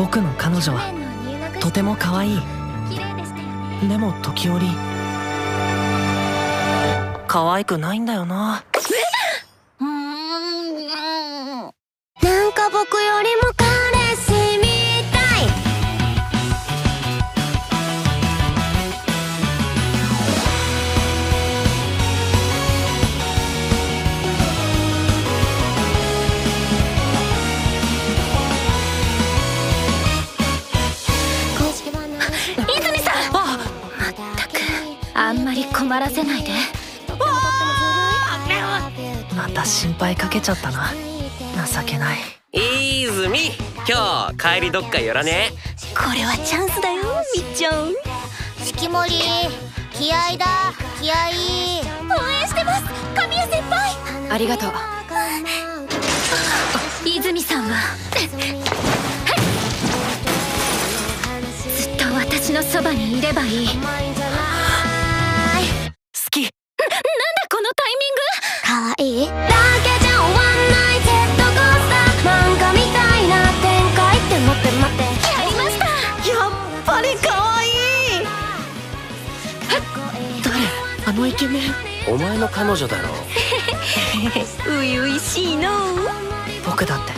僕の彼女はとても可愛い。でも時折可愛くないんだよな。なんか僕よりもあんまり困らせないで。また心配かけちゃったな。情けない。泉今日帰りどっか寄らね。これはチャンスだよみっちゃん。式守気合だ気合応援してます神谷先輩。ありがとう。泉さんは。ずっと私のそばにいればいいかわい？いだけじゃ終わんないジェットコースター。漫画みたいな展開って待って待って。やりました。やっぱり可愛い。誰？あのイケメン。お前の彼女だろ。初々しいの。僕だって。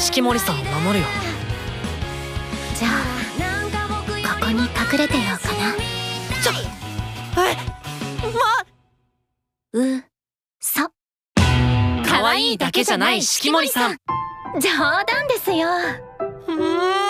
式守さんを守るよ。じゃあここに隠れてようかな。え愛いだけじゃない式守さん。冗談ですよ。ん